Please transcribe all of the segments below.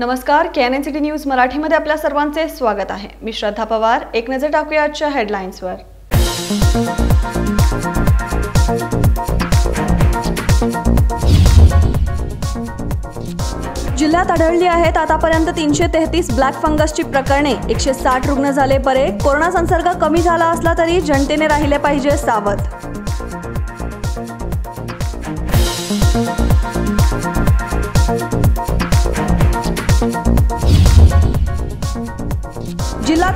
नमस्कार K N N city news मराठीमध्ये आपल्या सर्वांचे स्वागत आहे. मी श्रद्धा पवार एक नजर टाकूया आजच्या हेडलाईन्सवर जिल्ह्यात आढळली आहेत आतापर्यंत तीनशे तेहतीस ब्लॅक फंगसची प्रकरणे. एकशे साठ रुग्ण झाले बरे. कोरोना संसर्ग कमी झाला असला तरी जनतेने राहिले पाहिजे सावध.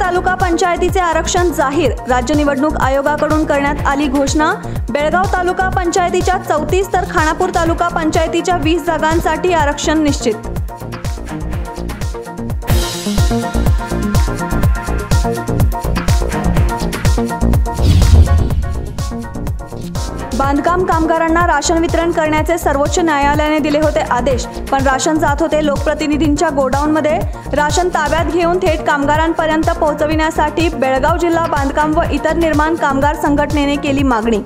तालुका पंचायतीचे आरक्षण जाहीर. राज्य निवडणूक आयोगाकडून करण्यात आली घोषणा. बेळगाव तालुका पंचायतीच्या चौतीस तर खानापूर तालुका पंचायतीच्या वीस जागांसाठी आरक्षण निश्चित. बांधकाम कामगारांना राशन वितरण करण्याचे सर्वोच्च न्यायालयाने दिले होते आदेश. पण राशन जात होते लोकप्रतिनिधींच्या गोडाऊनमध्ये. राशन ताब्यात घेऊन थेट कामगारांपर्यंत पोहोचविण्यासाठी बेळगाव जिल्हा बांधकाम व इतर निर्माण कामगार संघटनेने केली मागणी.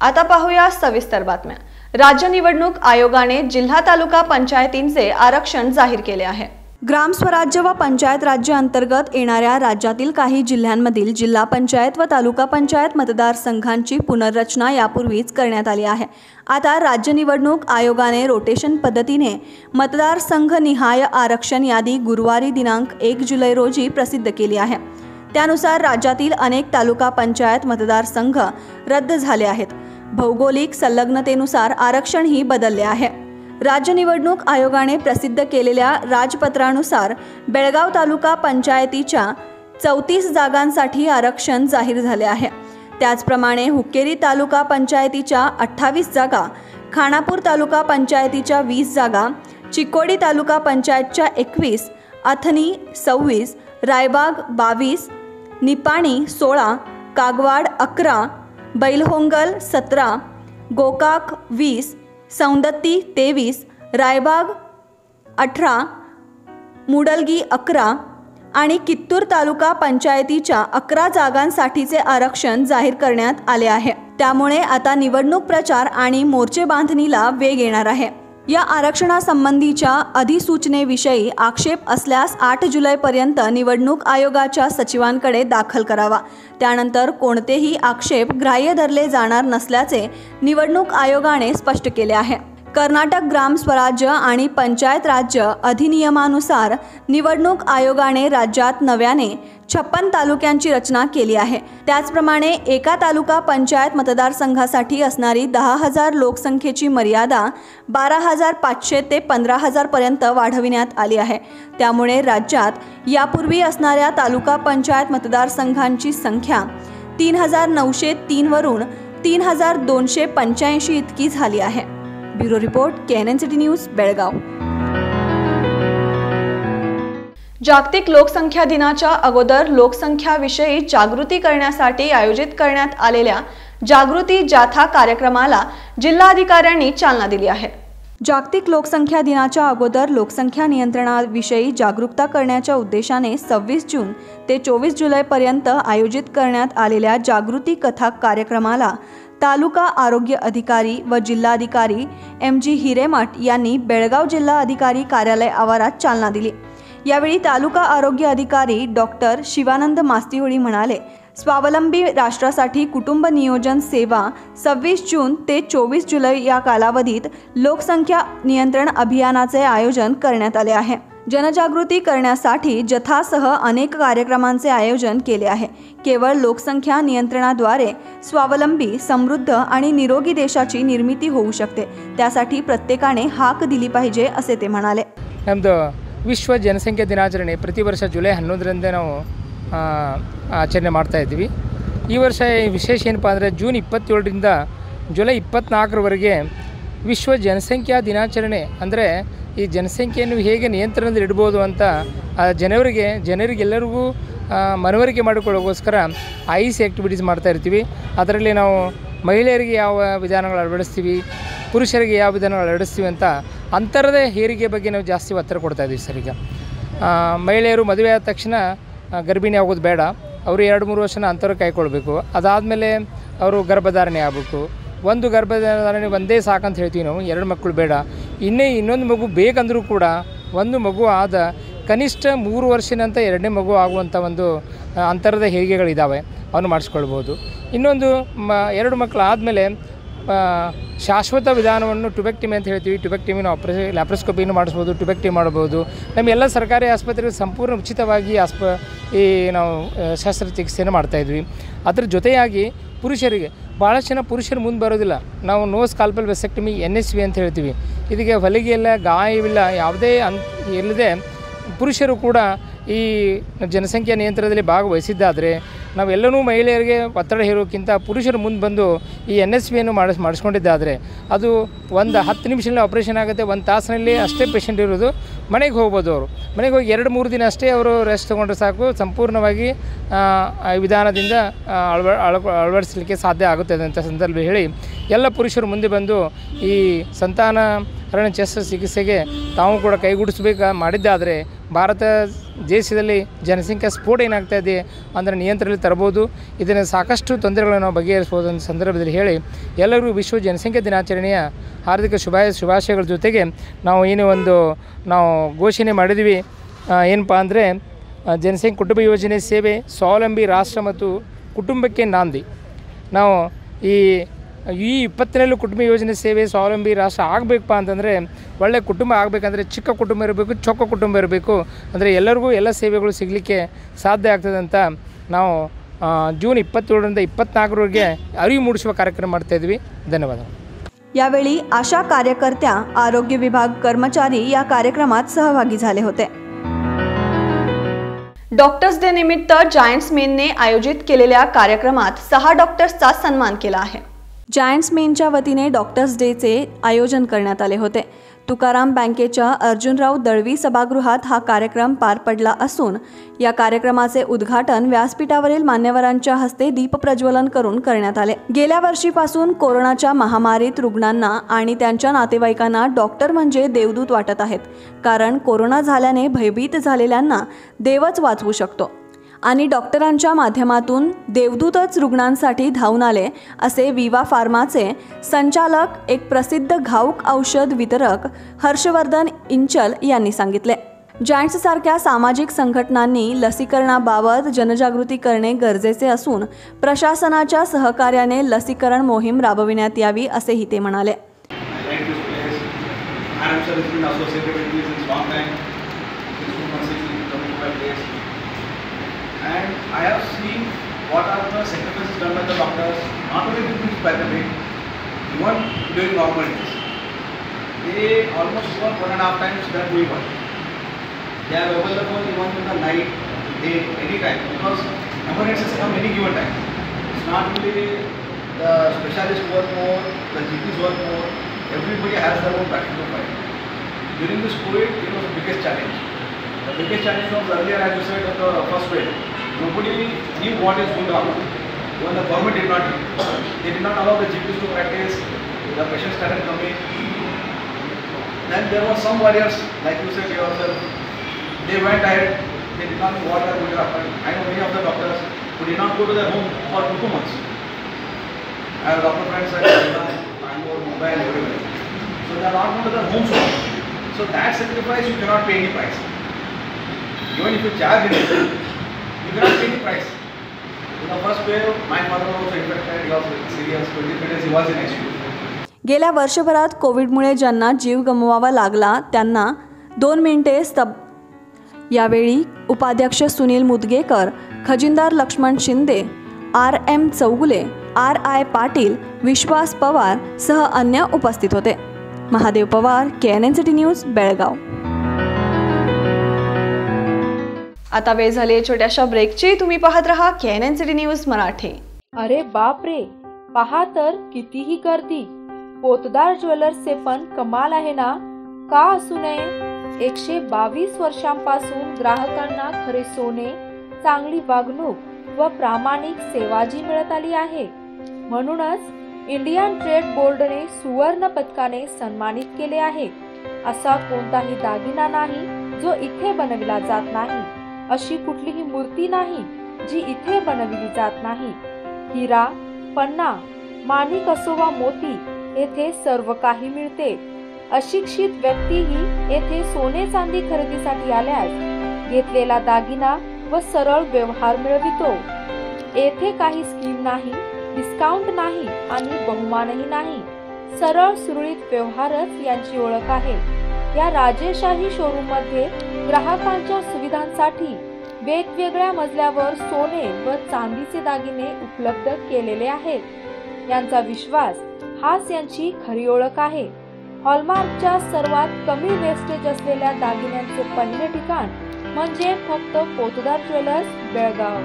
आता पाहूया सविस्तर बातम्या. राज्य निवडणूक आयोगाने जिल्हा तालुका पंचायतींचे आरक्षण जाहीर केले आहे. ग्रामस्वराज्य व पंचायत राज्य अंतर्गत येणाऱ्या राज्यातील काही जिल्ह्यांमधील जिल्हा पंचायत व तालुका पंचायत मतदारसंघांची पुनर्रचना यापूर्वीच करण्यात आली आहे. आता राज्य निवडणूक आयोगाने रोटेशन पद्धतीने मतदारसंघ निहाय आरक्षण यादी गुरुवारी दिनांक एक जुलै रोजी प्रसिद्ध केली आहे. त्यानुसार राज्यातील अनेक तालुका पंचायत मतदारसंघ रद्द झाले आहेत. भौगोलिक संलग्नतेनुसार आरक्षणही बदलले आहे. राज्य निवडणूक आयोगाने प्रसिद्ध केलेल्या राजपत्रानुसार बेळगाव तालुका पंचायतीच्या चौतीस जागांसाठी आरक्षण जाहीर झाले आहे. त्याचप्रमाणे हुक्केरी तालुका पंचायतीच्या अठ्ठावीस जागा खानापूर तालुका पंचायतीच्या वीस जागा चिकोडी तालुका पंचायतच्या एकवीस अथनी सव्वीस रायबाग बावीस निपाणी सोळा कागवाड अकरा बैलहोंगल सतरा गोकाक वीस सौंदत्ती तेवीस रायबाग अठरा मुडलगी अकरा आणि कित्तूर तालुका पंचायतीच्या अकरा जागांसाठीचे आरक्षण जाहीर करण्यात आले आहे. त्यामुळे आता निवडणूक प्रचार आणि मोर्चे बांधणीला वेग येणार आहे. या आरक्षणासंबंधीच्या अधिसूचनेविषयी आक्षेप असल्यास आठ जुलैपर्यंत निवडणूक आयोगाच्या सचिवांकडे दाखल करावा. त्यानंतर कोणतेही आक्षेप ग्राह्य धरले जाणार नसल्याचे निवडणूक आयोगाने स्पष्ट केले आहे. कर्नाटक ग्राम स्वराज्य आणि पंचायत राज्य अधिनियमानुसार निवडणूक आयोगाने राज्यात नव्याने छप्पन तालुक्यांची रचना केली आहे. त्याचप्रमाणे एका तालुका पंचायत मतदारसंघासाठी असणारी दहा हजार लोकसंख्येची मर्यादा बारा हजार पाचशे ते पंधरा हजारपर्यंत वाढविण्यात आली आहे. त्यामुळे राज्यात यापूर्वी असणाऱ्या तालुका पंचायत मतदारसंघांची संख्या तीन हजार नऊशे तीनवरून तीन हजार दोनशे पंच्याऐंशी इतकी झाली आहे. Bureau report K N N city news Belgaum. जागतिक लोकसंख्या दिनाच्या अगोदर लोकसंख्याविषयी जागृती करण्यासाठी आयोजित करण्यात आलेल्या जागृती जाथा कार्यक्रमाला जिल्हाधिकाऱ्यांनी चालना दिली आहे. जागतिक लोकसंख्या दिनाच्या अगोदर लोकसंख्या नियंत्रणाविषयी जागरूकता करण्याच्या उद्देशाने सव्वीस जून ते चोवीस जुलैपर्यंत आयोजित करण्यात आलेल्या जागृती कथा कार्यक्रमाला तालुका आरोग्य अधिकारी व जिल्हाधिकारी एम जी हिरेमठ यांनी बेळगाव जिल्हा अधिकारी कार्यालय आवारात चालना दिली. यावेळी तालुका आरोग्य अधिकारी डॉक्टर शिवानंद मास्तिहोळी म्हणाले स्वावलंबी राष्ट्रासाठी कुटुंब नियोजन सेवा सव्वीस जून ते चोवीस जुलै या कालावधीत लोकसंख्या नियंत्रण अभियानाचे आयोजन करण्यात आले आहे. जनजागृती करण्यासाठी जथासह अनेक कार्यक्रमांचे आयोजन केले आहे केवळ लोकसंख्या नियंत्रणाद्वारे स्वावलंबी समृद्ध आणि निरोगी देशाची निर्मिती होऊ शकते त्यासाठी प्रत्येकाने हाक दिली पाहिजे असे ते म्हणाले ನಮ್ಮದು ವಿಶ್ವ ಜನಸಂಖ್ಯಾ ದಿನಾಚರಣೆ ಪ್ರತಿ ವರ್ಷ ಜುಲೈ ಹನ್ನೊಂದರಂದೇ ನಾವು ಆ, ಆಚರಣೆ ಮಾಡ್ತಾ ಇದ್ದೀವಿ ಈ ವರ್ಷ ವಿಶೇಷ ಏನಪ್ಪ ಅಂದರೆ ಜೂನ್ ಇಪ್ಪತ್ತೇಳರಿಂದ ಜುಲೈ ಇಪ್ಪತ್ತ್ನಾಲ್ಕರವರೆಗೆ ವಿಶ್ವ ಜನಸಂಖ್ಯಾ ದಿನಾಚರಣೆ ಅಂದರೆ ಈ ಜನಸಂಖ್ಯೆಯನ್ನು ಹೇಗೆ ನಿಯಂತ್ರಣದಲ್ಲಿ ಇಡ್ಬೋದು ಅಂತ ಜನರಿಗೆ, ಜನರಿಗೆಲ್ಲರಿಗೂ ಮನವರಿಕೆ ಮಾಡಿಕೊಳ್ಳೋಕ್ಕೋಸ್ಕರ ಐಸ್ ಆ್ಯಕ್ಟಿವಿಟೀಸ್ ಮಾಡ್ತಾ ಇರ್ತೀವಿ. ಅದರಲ್ಲಿ ನಾವು ಮಹಿಳೆಯರಿಗೆ ಯಾವ ವಿಧಾನಗಳು ಅಳವಡಿಸ್ತೀವಿ, ಪುರುಷರಿಗೆ ಯಾವ ವಿಧಾನಗಳು ಅಳವಡಿಸ್ತೀವಿ ಅಂತ ಅಂತರದ ಹೇರಿಗೆ ಬಗ್ಗೆ ನಾವು ಜಾಸ್ತಿ ಒತ್ತಡ ಕೊಡ್ತಾ ಇದ್ದೀವಿ ಸರ್ ಈಗ. ಮಹಿಳೆಯರು ಮದುವೆ ಆದ ತಕ್ಷಣ ಗರ್ಭಿಣಿ ಆಗೋದು ಬೇಡ. ಅವರು ಎರಡು, ಮೂರು ವರ್ಷನ ಅಂತರ ಕಾಯ್ಕೊಳ್ಬೇಕು. ಅದಾದಮೇಲೆ ಅವರು ಗರ್ಭಧಾರಣೆ ಆಗಬೇಕು. ಒಂದು ಗರ್ಭಧಾರಣೆ ಒಂದೇ ಸಾಕಂತ ಹೇಳ್ತೀವಿ ನಾವು, ಎರಡು ಮಕ್ಕಳು ಬೇಡ. ಇನ್ನೇ ಇನ್ನೊಂದು ಮಗು ಬೇಕಂದರೂ ಕೂಡ ಒಂದು ಮಗು ಆದ ಕನಿಷ್ಠ ಮೂರು ವರ್ಷಿನಂತ ಎರಡನೇ ಮಗು ಆಗುವಂಥ ಒಂದು ಅಂತರದ ಹೆರಿಗೆಗಳಿದ್ದಾವೆ ಅವನು ಮಾಡಿಸ್ಕೊಳ್ಬೋದು. ಇನ್ನೊಂದು ಮ, ಎರಡು ಮಕ್ಕಳು ಆದಮೇಲೆ ಶಾಶ್ವತ ವಿಧಾನವನ್ನು ಟುಬೆಕ್ಟಿಮಿ ಅಂತ ಹೇಳ್ತೀವಿ. ಟುಬೆಕ್ಟಿಮಿನ ಆಪ್ರೆ, ಲ್ಯಾಪ್ರೋಸ್ಕೋಪಿನ ಮಾಡಿಸ್ಬೋದು, ಟುಬೆಕ್ಟಿಮಿ ಮಾಡ್ಬೋದು. ನಮ್ಮ ಎಲ್ಲ ಸರ್ಕಾರಿ ಆಸ್ಪತ್ರೆಗಳು ಸಂಪೂರ್ಣ ಉಚಿತವಾಗಿ ಆಸ್ಪ, ಈ ನಾವು ಶಸ್ತ್ರಚಿಕಿತ್ಸೆಯನ್ನು ಮಾಡ್ತಾಯಿದ್ವಿ ಅದ್ರ ಜೊತೆಯಾಗಿ ಪುರುಷರಿಗೆ ಭಾಳಷ್ಟು ಜನ ಪುರುಷರು ಮುಂದೆ ಬರೋದಿಲ್ಲ. ನಾವು no scalpel vasectomy N S V ಅಂತ ಹೇಳ್ತೀವಿ. ಇದಕ್ಕೆ ಹೊಲಿಗೆ ಇಲ್ಲ ಗಾಯವಿಲ್ಲ. ಯಾವುದೇ ಅನ್, ಇಲ್ಲದೆ ಪುರುಷರು ಕೂಡ ಈ ಜನಸಂಖ್ಯಾ ನಿಯಂತ್ರಣದಲ್ಲಿ ಭಾಗವಹಿಸಿದ್ದಾದರೆ ನಾವೆಲ್ಲನೂ ಮಹಿಳೆಯರಿಗೆ ಒತ್ತಡ ಹೇರೋಕ್ಕಿಂತ ಪುರುಷರು ಮುಂದೆ ಬಂದು ಈ ಎನ್ ಎಸ್ ಬಿಯನ್ನು ಮಾಡಿಸ್, ಮಾಡಿಸ್ಕೊಂಡಿದ್ದಾದರೆ ಅದು ಒಂದು ಹತ್ತು ನಿಮಿಷದಲ್ಲಿ ಆಪ್ರೇಷನ್ ಆಗುತ್ತೆ, ಒಂದು ತಾಸಿನಲ್ಲಿ ಅಷ್ಟೇ ಪೇಷಂಟ್ ಇರೋದು ಮನೆಗೆ ಹೋಗ್ಬೋದು ಅವರು. ಮನೆಗೆ ಹೋಗಿ ಎರಡು, ಮೂರು ದಿನ ಅಷ್ಟೇ ಅವರು ರೆಸ್ಟ್ ತೊಗೊಂಡ್ರೆ ಸಾಕು. ಸಂಪೂರ್ಣವಾಗಿ ವಿಧಾನದಿಂದ ಅಳವ ಅಳವಡಿಸಲಿಕ್ಕೆ ಸಾಧ್ಯ ಆಗುತ್ತೆ ಅಂತ ಸಂದರ್ಭ ಹೇಳಿ ಎಲ್ಲ ಪುರುಷರು ಮುಂದೆ ಬಂದು ಈ ಸಂತಾನ ಹರಣ ಚಸ್ತ್ರ ಚಿಕಿತ್ಸೆಗೆ ತಾವು ಕೂಡ ಕೈಗೂಡಿಸಬೇಕು ಮಾಡಿದ್ದಾದರೆ ಭಾರತ ದೇಶದಲ್ಲಿ ಜನಸಂಖ್ಯಾ ಸ್ಫೋಟ ಏನಾಗ್ತಾ ಇದೆ ಅಂದರೆ ನಿಯಂತ್ರಣದಲ್ಲಿ ತರಬಹುದು. ಇದನ್ನು ಸಾಕಷ್ಟು ತೊಂದರೆಗಳನ್ನು ನಾವು ಬಗೆಹರಿಸ್ಬೋದು ಸಂದರ್ಭದಲ್ಲಿ ಹೇಳಿ ಎಲ್ಲರಿಗೂ ವಿಶ್ವ ಜನಸಂಖ್ಯಾ ದಿನಾಚರಣೆಯ ಹಾರ್ದಿಕ ಶುಭಾಯ ಶುಭಾಶಯಗಳ ಜೊತೆಗೆ ನಾವು ಏನು ಒಂದು ನಾವು ಘೋಷಣೆ ಮಾಡಿದ್ವಿ. ಏನಪ್ಪ ಅಂದರೆ ಜನಸಂಖ್ಯೆ ಕುಟುಂಬ ಯೋಜನೆ ಸೇವೆ ಸ್ವಾವಲಂಬಿ ರಾಷ್ಟ್ರ ಮತ್ತು ಕುಟುಂಬಕ್ಕೆ ನಾಂದಿ. ನಾವು ಈ ಈ ಇಪ್ಪತ್ತರಲ್ಲೂ ಕುಟುಂಬ ಯೋಜನೆ ಸೇವೆ ಸ್ವಾವಲಂಬಿ ರಾಷ್ಟ್ರ ಆಗಬೇಕಪ್ಪ ಅಂತಂದರೆ, ಒಳ್ಳೆ ಕುಟುಂಬ ಆಗಬೇಕಂದ್ರೆ ಚಿಕ್ಕ ಕುಟುಂಬ ಇರಬೇಕು, ಚೊಕ್ಕ ಕುಟುಂಬ ಇರಬೇಕು. ಅಂದರೆ ಎಲ್ಲರಿಗೂ ಎಲ್ಲ ಸೇವೆಗಳು ಸಿಗಲಿಕ್ಕೆ ಸಾಧ್ಯ ಆಗ್ತದೆ ಅಂತ ನಾವು ಆ, ಜೂನ್ ಇಪ್ಪತ್ತೇಳರಿಂದ ಇಪ್ಪತ್ತ್ನಾಲ್ಕರವರೆಗೆ ಅರಿವು ಮೂಡಿಸುವ ಕಾರ್ಯಕ್ರಮ ಮಾಡ್ತಾಯಿದ್ವಿ ಧನ್ಯವಾದ यावेळी आशा कार्यकर्त्या आरोग्य विभाग कर्मचारी या कार्यक्रमात सहभागी झाले होते डॉक्टर्स डे निमित्त जायंट्स मेनने आयोजित केलेल्या कार्यक्रमात सहा डॉक्टर्सचा सन्मान केला आहे जायंट्स मेनच्या वतीने डॉक्टर्स डेचे आयोजन करण्यात आले होते तुकाराम बँकेच्या अर्जुनराव दळवी सभागृहात हा कार्यक्रम पार पडला असून या कार्यक्रमाचे उद्घाटन व्यासपीठावरील मान्यवरांच्या हस्ते दीपप्रज्वलन करून करण्यात आले. गेल्या वर्षीपासून कोरोनाच्या महामारीत रुग्णांना आणि त्यांच्या नातेवाईकांना डॉक्टर म्हणजे देवदूत वाटत आहेत कारण कोरोना झाल्याने भयभीत झालेल्यांना देवच वाचवू शकतो. आणि डॉक्टरांच्या माध्यमातून देवदूतच रुग्णांसाठी धावून आले असे विवा फार्माचे संचालक एक प्रसिद्ध घाऊक औषध वितरक हर्षवर्धन इंचल यांनी सांगितले. जायंट्ससारख्या सामाजिक संघटनांनी लसीकरणाबाबत जनजागृती करणे गरजेचे असून प्रशासनाच्या सहकार्याने लसीकरण मोहीम राबविण्यात यावी असेही ते म्हणाले. I have seen what are the sacrifices done by the doctors, not only during by the way, even during normal days. They almost work one and a half times than we work. They are available even in the night, day, any time because emergencies come any given time. It's not only the specialist work more, the GPs work more, everybody has their own practical fight. During this COVID, it was the biggest challenge. The biggest challenge was earlier, as you said, the first wave. Nobody knew what is going to happen. Even the government did not. They did not allow the GPs to practice. The patients started coming. Then there were some warriors, like you said yourself, they went ahead, they did not know what to happen. I know many of the doctors who did not go to their home for two, months. I have doctor friends at Bangalore, Mumbai and everywhere. So they are not going to their homes. So that sacrifice you cannot pay any price. Even if you charge it, you cannot pay any price. In the first wave, my father was infected, he was serious, 23 days he was in ICU. गेल्या वर्षभरात कोविडमुळे ज्यांना जीव गमवावा लागला त्यांना दोन मिनिटे स्तब यावेळी उपाध्यक्ष Sunil Mudgekar खजिनदार Laxman Shinde R M Chougule R I Patil Vishwas Pawar सह अन्य उपस्थित होते Mahadev Pawar K N N city news Belgaum आता वेळ झाली छोट्याशा ब्रेकची तुम्ही पाहत रहा K N N city news Marathi. अरे बाप रे पहा तर कितीही गर्दी. पोतदार ज्वेलर्सचे पण कमाल आहे ना? का असू नये? एकशे बावीस वर्षांपासून ग्राहकांना खरे सोने चांगली वागणूक व प्रामाणिक सेवा जी मिळत आली आहे. म्हणूनच इंडियन ट्रेड बोर्डने सुवर्ण पदकाने सन्मानित केले आहे. असा कोणताही दागिना नाही जो इथे बनविला जात नाही. अशी कुठलीही मूर्ती नाही जी इथे बनविली जात नाही. हिरा पन्ना माणिक असो वा मोती येथे सर्व काही मिळते. अशिक्षित व्यक्तीही येथे सोने चांदी खरेदीसाठी आल्यास घेतलेला दागिना व सरळ व्यवहार मिळवितो. येथे काही स्कीम नाही डिस्काउंट नाही आणि बहुमानही नाही. सरळ सुरळीत व्यवहारच यांची ओळख आहे. या राजेशाही शोरूममध्ये ग्राहकांच्या सुविधांसाठी वेगवेगळ्या मजल्यावर सोने व चांदीचे दागिने उपलब्ध केलेले आहेत. यांचा विश्वास हाच यांची खरी ओळख आहे. हॉलमार्कच्या सर्वात कमी वेस्टेज असलेल्या दागिन्यांचे पहिले ठिकाण म्हणजे फक्त Potdar jewellers Belgaum.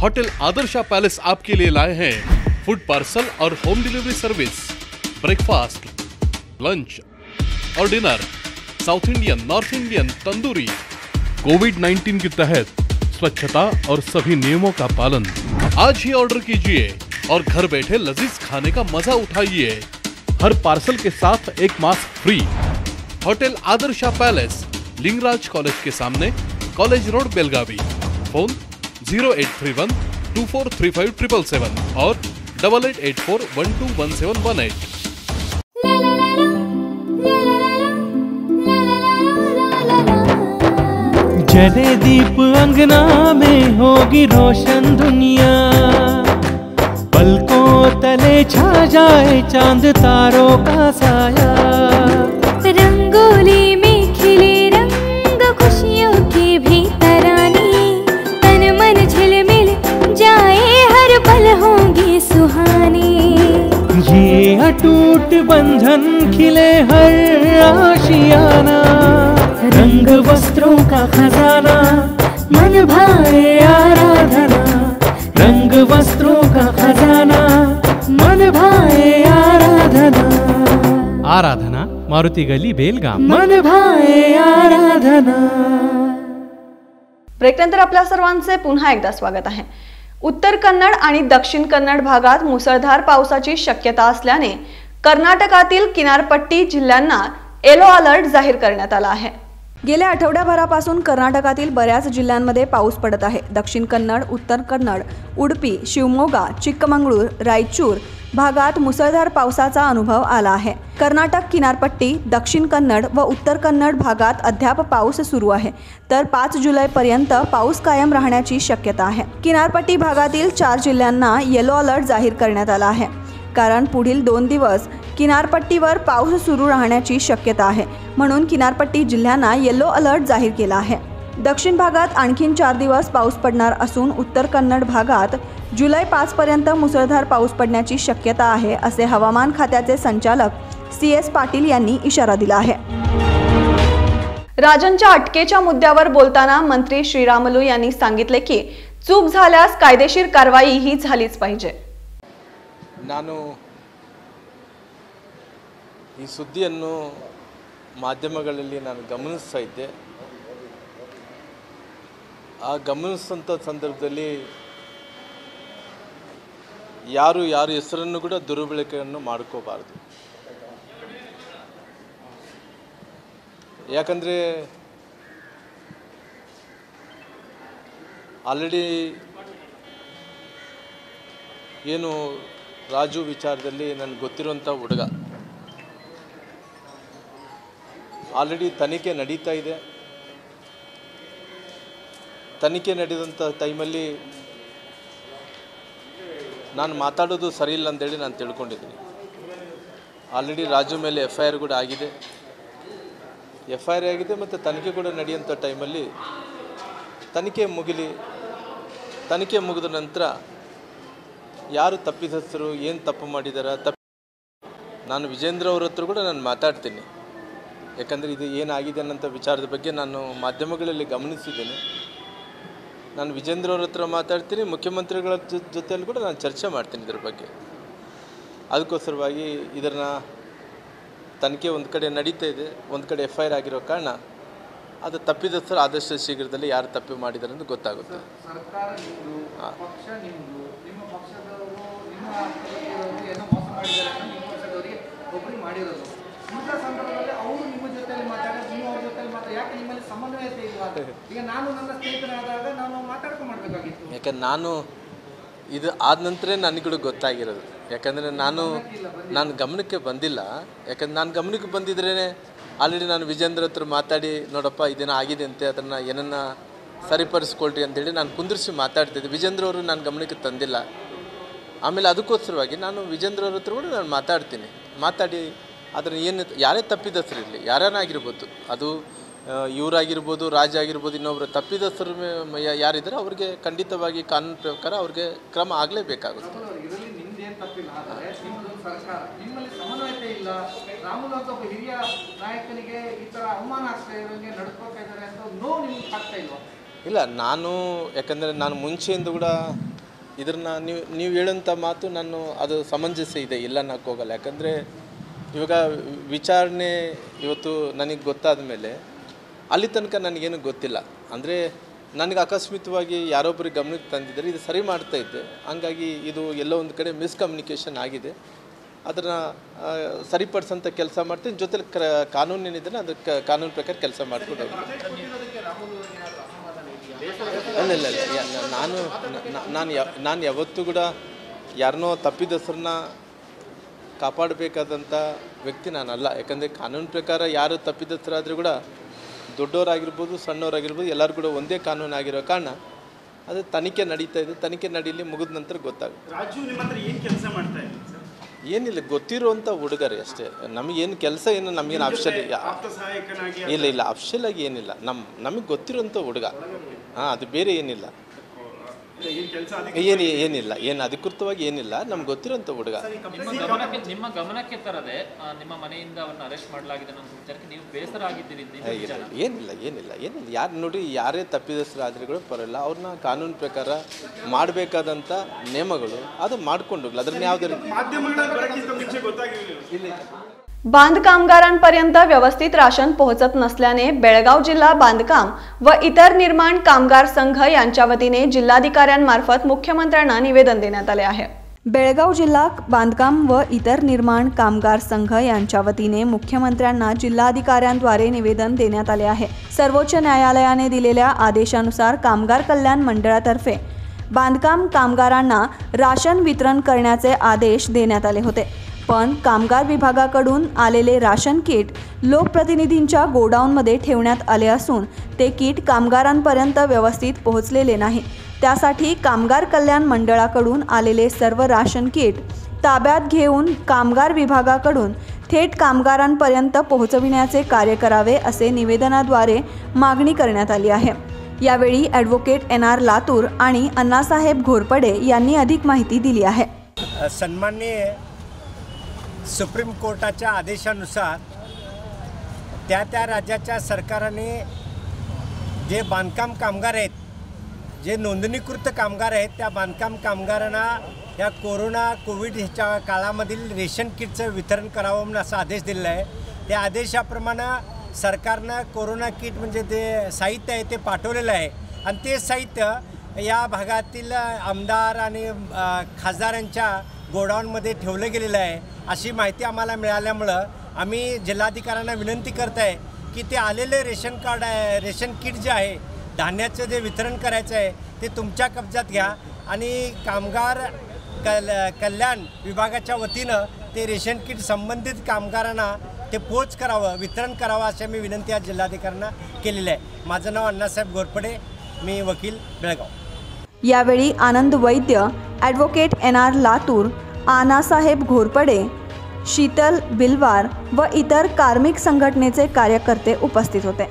Hotel Adarsha palace आपके लिए लाए हैं. फूड पार्सल और home delivery service. Breakfast lunch और dinner south Indian, north Indian, tandoori. COVID 19 के तहत स्वच्छता और सभी नियमों का पालन। आज ही ऑर्डर कीजिए और घर बैठे लजीज खाने का मज़ा उठाइए। हर पार्सल के साथ एक mask free. Hotel Adarsha palace, Lingaraj college के सामने, college road, Belagavi. Phone zero eight three one two four three five triple seven और double eight eight four one two one seven one eight. जले दीप अंगना में होगी रोशन दुनिया। पलकों तले छा जाए चाँद तारों का साया। रंगोली में खिले रंग खुशियों के भीतर आने तन मन झिलमिल जाए हर पल होंगे सुहाने। ये अटूट बंधन खिले हर आशियाना। वस्त्रों का खजाना मन भाए आराधना। रंग वस्त्रों का खजाना मन भाए आराधना। आराधना मारुती गली बेलगाम। मन भाए आराधना। ब्रेकनंतर आपल्या सर्वांचे पुन्हा एकदा स्वागत आहे. उत्तर कन्नड आणि दक्षिण कन्नड भागात मुसळधार पावसाची शक्यता असल्याने कर्नाटकातील किनारपट्टी जिल्ह्यांना येलो अलर्ट जाहीर करण्यात आला आहे. गेल्या आठवड्याभरापासून कर्नाटकातील बऱ्याच जिल्ह्यांमध्ये पाऊस पडत आहे. दक्षिण कन्नड उत्तर कन्नड उडपी शिवमोगा चिक्कमंगळूर रायचूर भागात मुसळधार पावसाचा अनुभव आला आहे. कर्नाटक किनारपट्टी दक्षिण कन्नड व उत्तर कन्नड भागात अद्याप पाऊस सुरू आहे. तर पाच जुलैपर्यंत पाऊस कायम राहण्याची शक्यता आहे. किनारपट्टी भागातील चार जिल्ह्यांना येलो अलर्ट जाहीर करण्यात आला आहे. कारण पुढील दोन दिवस किनारपट्टीवर पाऊस सुरू राहण्याची शक्यता आहे. म्हणून किनारपट्टी जिल्ह्यांना येलो अलर्ट जाहीर केला आहे. दक्षिण भागात आणखीन चार दिवस पाऊस पडणार असून उत्तर कन्नड भागात जुलै पाचपर्यंत मुसळधार पाऊस पडण्याची शक्यता आहे असे हवामान खात्याचे संचालक सी एस पाटील यांनी इशारा दिला आहे. राजनच्या अटकेच्या मुद्द्यावर बोलताना मंत्री श्रीरामलू यांनी सांगितले की चूक झाल्यास कायदेशीर कारवाई ही झालीच पाहिजे. नानू ಈ ಸುದ್ದಿಯನ್ನು ಮಾಧ್ಯಮಗಳಲ್ಲಿ ನಾನು ಗಮನಿಸ್ತಾ ಇದ್ದೆ. ಆ ಗಮನಿಸಿದಂಥ ಸಂದರ್ಭದಲ್ಲಿ ಯಾರು ಯಾರ ಹೆಸರನ್ನು ಕೂಡ ದುರ್ಬಳಕೆಯನ್ನು ಮಾಡ್ಕೋಬಾರ್ದು. ಯಾಕಂದರೆ ಆಲ್ರೆಡಿ ಏನು ರಾಜು ವಿಚಾರದಲ್ಲಿ ನನಗೆ ಗೊತ್ತಿರುವಂಥ ಹುಡುಗ. ಆಲ್ರೆಡಿ ತನಿಖೆ ನಡೀತಾ ಇದೆ. ತನಿಖೆ ನಡೆದಂಥ ಟೈಮಲ್ಲಿ ನಾನು ಮಾತಾಡೋದು ಸರಿ ಇಲ್ಲ ಅಂತೇಳಿ ನಾನು ತಿಳ್ಕೊಂಡಿದ್ದೀನಿ. ಆಲ್ರೆಡಿ ರಾಜು ಮೇಲೆ ಎಫ್ ಐ ಆರ್ ಕೂಡ ಆಗಿದೆ. ಎಫ್ ಐ ಆರ್ ಆಗಿದೆ ಮತ್ತು ತನಿಖೆ ಕೂಡ ನಡೆಯುವಂಥ ಟೈಮಲ್ಲಿ ತನಿಖೆ ಮುಗಿಲಿ. ತನಿಖೆ ಮುಗಿದ ನಂತರ ಯಾರು ತಪ್ಪಿತಸ್ಥರು, ಏನು ತಪ್ಪು ಮಾಡಿದಾರ, ತಪ್ಪು ನಾನು ವಿಜೇಂದ್ರ ಅವ್ರ ಹತ್ರ ಕೂಡ ನಾನು ಮಾತಾಡ್ತೀನಿ. ಯಾಕಂದರೆ ಇದು ಏನಾಗಿದೆ ಅನ್ನೋಂಥ ವಿಚಾರದ ಬಗ್ಗೆ ನಾನು ಮಾಧ್ಯಮಗಳಲ್ಲಿ ಗಮನಿಸಿದ್ದೇನೆ. ನಾನು ವಿಜೇಂದ್ರ ಅವ್ರ ಹತ್ರ ಮಾತಾಡ್ತೀನಿ ಮುಖ್ಯಮಂತ್ರಿಗಳ ಜೊ- ಜೊತೆಯಲ್ಲಿ ಕೂಡ ನಾನು ಚರ್ಚೆ ಮಾಡ್ತೀನಿ ಇದ್ರ ಬಗ್ಗೆ. ಅದಕ್ಕೋಸ್ಕರವಾಗಿ ಇದನ್ನು ತನಿಖೆ ಒಂದು ಕಡೆ ನಡೀತಾ ಇದೆ ಒಂದು ಕಡೆ ಎಫ್ ಐ ಆರ್ ಆಗಿರೋ ಕಾರಣ ಅದು ತಪ್ಪಿತಸ್ಥರು ಆದಷ್ಟು ಶೀಘ್ರದಲ್ಲಿ ಯಾರು ತಪ್ಪು ಮಾಡಿದ್ದಾರೆ ಅಂತ ಗೊತ್ತಾಗುತ್ತೆ. ಹಾ. ಇಂಥ ಸಂದರ್ಭದಲ್ಲಿ ಅವರು ನಿಮ್ಮ ಜೊತೆಲಿ ಮಾತಾಡೋದು ನೀವು ಅವ್ರ ಜೊತೆಲಿ ಮಾತಾಡ. ಯಾಕೆ ನಿಮ್ಮಲ್ಲಿ ಸಮನ್ವಯತೆ ಇಲ್ಲ. ಈಗ ನಾನು ನನ್ನ ಸ್ನೇಹಿತನಾದಾಗ ನಾನು ಮಾತಾಡ್ಕೊಂಡು ಮಾಡಬೇಕಾಗಿತ್ತು. ಯಾಕಂದ್ರೆ ನಾನು ಇದು ಆದ ನಂತರ ನನಗೆ ಕೂಡ ಗೊತ್ತಾಗಿರೋದು. ಯಾಕಂದರೆ ನಾನು ನಾನು ಗಮನಕ್ಕೆ ಬಂದಿಲ್ಲ. ಯಾಕಂದ್ರೆ ನಾನು ಗಮನಕ್ಕೆ ಬಂದಿದ್ರೇ ಆಲ್ರೆಡಿ ನಾನು ವಿಜೇಂದ್ರ ಹತ್ರ ಮಾತಾಡಿ ನೋಡಪ್ಪ ಇದೇನೋ ಆಗಿದೆ ಅಂತೆ ಅದನ್ನು ಏನನ್ನ ಸರಿಪಡಿಸ್ಕೊಳ್ರಿ ಅಂತೇಳಿ ನಾನು ಕುಂದಿರಿಸಿ ಮಾತಾಡ್ತಿದ್ದೆ. ವಿಜೇಂದ್ರ ಅವರು ನನ್ನ ಗಮನಕ್ಕೆ ತಂದಿಲ್ಲ. ಆಮೇಲೆ ಅದಕ್ಕೋಸ್ಕರವಾಗಿ ನಾನು ವಿಜೇಂದ್ರ ಅವ್ರ ಹತ್ರ ಕೂಡ ನಾನು ಮಾತಾಡ್ತೀನಿ. ಮಾತಾಡಿ ಆದರೆ ಏನು ಯಾರೇ ತಪ್ಪಿದಸರಿರಲಿ ಯಾರ್ಯಾರಾಗಿರ್ಬೋದು ಅದು ಇವರಾಗಿರ್ಬೋದು ರಾಜ ಆಗಿರ್ಬೋದು ಇನ್ನೊಬ್ಬರು ತಪ್ಪಿದಸರು ಯಾರಿದ್ದರೆ ಅವ್ರಿಗೆ ಖಂಡಿತವಾಗಿ ಕಾನೂನು ಪ್ರಕಾರ ಅವ್ರಿಗೆ ಕ್ರಮ ಆಗಲೇಬೇಕಾಗುತ್ತೆ. ಇಲ್ಲ ನಾನು ಯಾಕಂದರೆ ನಾನು ಮುಂಚೆಯಿಂದ ಕೂಡ ಇದನ್ನ ನೀವು ನೀವು ಹೇಳೋಂಥ ಮಾತು ನಾನು ಅದು ಸಮಂಜಸ ಇದೆ ಇಲ್ಲ ನಾಕೋಗಲ್ಲ ಯಾಕಂದರೆ ಇವಾಗ ವಿಚಾರಣೆ ಇವತ್ತು ನನಗೆ ಗೊತ್ತಾದ ಮೇಲೆ ಅಲ್ಲಿ ತನಕ ನನಗೇನು ಗೊತ್ತಿಲ್ಲ. ಅಂದರೆ ನನಗೆ ಅಕಸ್ಮಿತವಾಗಿ ಯಾರೊಬ್ಬರಿಗೆ ಗಮನಕ್ಕೆ ತಂದಿದ್ದಾರೆ ಇದು ಸರಿ ಮಾಡ್ತಾ ಇದ್ದೆ. ಹಂಗಾಗಿ ಇದು ಎಲ್ಲೋ ಒಂದು ಕಡೆ ಮಿಸ್ಕಮ್ಯುನಿಕೇಷನ್ ಆಗಿದೆ. ಅದನ್ನು ಸರಿಪಡಿಸೋಂಥ ಕೆಲಸ ಮಾಡ್ತೀನಿ. ಜೊತೆಲಿ ಕ್ರ ಕಾನೂನು ಏನಿದೆ ಅದಕ್ಕೆ ಕಾನೂನು ಪ್ರಕಾರ ಕೆಲಸ ಮಾಡ್ಕೊಂಡು ಇಲ್ಲ ಇಲ್ಲ ನಾನು ನಾನು ಯಾವ ನಾನು ಯಾವತ್ತೂ ಕೂಡ ಯಾರನ್ನೋ ತಪ್ಪಿದಸ್ರನ್ನ ಕಾಪಾಡಬೇಕಾದಂಥ ವ್ಯಕ್ತಿ ನಾನಲ್ಲ. ಯಾಕಂದರೆ ಕಾನೂನು ಪ್ರಕಾರ ಯಾರು ತಪ್ಪಿದಸ್ಥರಾದರೂ ಕೂಡ ದೊಡ್ಡವರಾಗಿರ್ಬೋದು ಸಣ್ಣವರಾಗಿರ್ಬೋದು ಎಲ್ಲರೂ ಕೂಡ ಒಂದೇ ಕಾನೂನು ಆಗಿರೋ ಕಾರಣ ಅದು ತನಿಖೆ ನಡೀತಾ ಇದೆ. ತನಿಖೆ ನಡೀಲಿ ಮುಗಿದ ನಂತರ ಗೊತ್ತಾಗುತ್ತೆ. ರಾಜು ನಿಮ್ಮ ಏನು ಕೆಲಸ ಮಾಡ್ತಾ ಇದ್ದೀನಿ ಸರ್? ಏನಿಲ್ಲ ಗೊತ್ತಿರುವಂಥ ಹುಡುಗರು ಅಷ್ಟೇ. ನಮಗೇನು ಕೆಲಸ ಏನು ನಮಗೇನು ಸಹಾಯಕನಾಗಿ ಇಲ್ಲ ಇಲ್ಲ ಅಫ್ಷಲ್ ಆಗಿ ಏನಿಲ್ಲ. ನಮ್ಮ ನಮಗೆ ಗೊತ್ತಿರುವಂಥ ಹುಡುಗ. ಹಾಂ ಅದು ಬೇರೆ ಏನಿಲ್ಲ. ಏನು ಕೆಲಸ ಅದಕ್ಕೆ ಏನಿಲ್ಲ. ಏನು ಅಧಿಕೃತವಾಗಿ ಏನಿಲ್ಲ. ನಮ್ಗೆ ಗೊತ್ತಿರೋಂಥ ಹುಡುಗ. ನಿಮ್ಮ ಗಮನಕ್ಕೆ ನಿಮ್ಮ ಗಮನಕ್ಕೆ ತರದೆ ನಿಮ್ಮ ಮನೆಯಿಂದ ಅವ್ರನ್ನ ಅರೆಸ್ಟ್ ಮಾಡಲಾಗಿದೆ ಅನ್ನೋ ವಿಚಾರಕ್ಕೆ ನೀವು ಬೇಸರ ಆಗಿದ್ದೀರಿ ಏನಿಲ್ಲ ಏನಿಲ್ಲ ಏನಿಲ್ಲ. ಯಾರು ನೋಡಿ ಯಾರೇ ತಪ್ಪಿದಸ್ಥರಾದ್ರೂ ಆದ್ರೆಗಳು ಬರೋಲ್ಲ ಅವ್ರನ್ನ ಕಾನೂನು ಪ್ರಕಾರ ಮಾಡಬೇಕಾದಂಥ ನಿಯಮಗಳು ಅದು ಮಾಡ್ಕೊಂಡು ಹೋಗ್ಲಿ. ಅದ್ರನ್ನ ಯಾವುದೇ ರೀತಿ बांधकामगारांपर्यंत व्यवस्थित राशन पोहोचत नसल्याने बेळगाव जिल्हा बांधकाम व इतर निर्माण कामगार संघ यांच्या वतीने जिल्हाधिकाऱ्यांमार्फत मुख्यमंत्र्यांना निवेदन देण्यात आले आहे. बेळगाव जिल्हा बांधकाम व इतर निर्माण कामगार संघ यांच्या वतीने मुख्यमंत्र्यांना जिल्हाधिकाऱ्यांद्वारे निवेदन देण्यात आले आहे. सर्वोच्च न्यायालयाने दिलेल्या आदेशानुसार कामगार कल्याण मंडळातर्फे बांधकाम कामगारांना राशन वितरण करण्याचे आदेश देण्यात आले होते. पण कामगार विभागाकडून आलेले राशन किट लोकप्रतिनिधींच्या गोडाऊनमध्ये ठेवण्यात आले असून ते किट कामगारांपर्यंत व्यवस्थित पोहोचलेले नाही. त्यासाठी कामगार कल्याण मंडळाकडून आलेले सर्व राशन किट ताब्यात घेऊन कामगार विभागाकडून थेट कामगारांपर्यंत पोहोचविण्याचे कार्य करावे असे निवेदनाद्वारे मागणी करण्यात आली आहे. यावेळी ॲडव्होकेट एन आर लातूर आणि अण्णासाहेब घोरपडे यांनी अधिक माहिती दिली आहे. सन्माननीय सुप्रीम कोर्टाच्या आदेशानुसार त्या त्या राज्याच्या सरकाराने जे बांधकाम कामगार आहेत जे नोंदणीकृत कामगार आहेत त्या बांधकाम कामगारांना या कोरोना कोविड ह्याच्या काळामधील रेशन किटचं वितरण करावं म्हणून असा आदेश दिलेला आहे. त्या आदेशाप्रमाणे सरकारनं कोरोना किट म्हणजे ते साहित्य आहे ते पाठवलेलं आहे. आणि ते साहित्य या भागातील आमदार आणि खासदारांच्या गोडाऊनमध्ये ठेवलं गेलेलं आहे. अशी माहिती आम्हाला मिळाल्यामुळं आम्ही जिल्हाधिकाऱ्यांना विनंती करत आहे की ते आलेले रेशन कार्ड आहे रेशन किट जे आहे धान्याचं जे वितरण करायचं आहे ते तुमच्या कब्जात घ्या आणि कामगार कल कल्याण विभागाच्या वतीनं ते रेशन किट संबंधित कामगारांना ते पोच करावं वितरण करावं अशी मी विनंती आज जिल्हाधिकाऱ्यांना केलेली आहे. माझं नाव अण्णासाहेब घोरपडे मी वकील बेळगाव. यावेळी Anand Vaidya advocate N R Latur Annasaheb Ghorpade Sheetal Bilwar व इतर कार्मिक संघटनेचे कार्यकर्ते उपस्थित होते.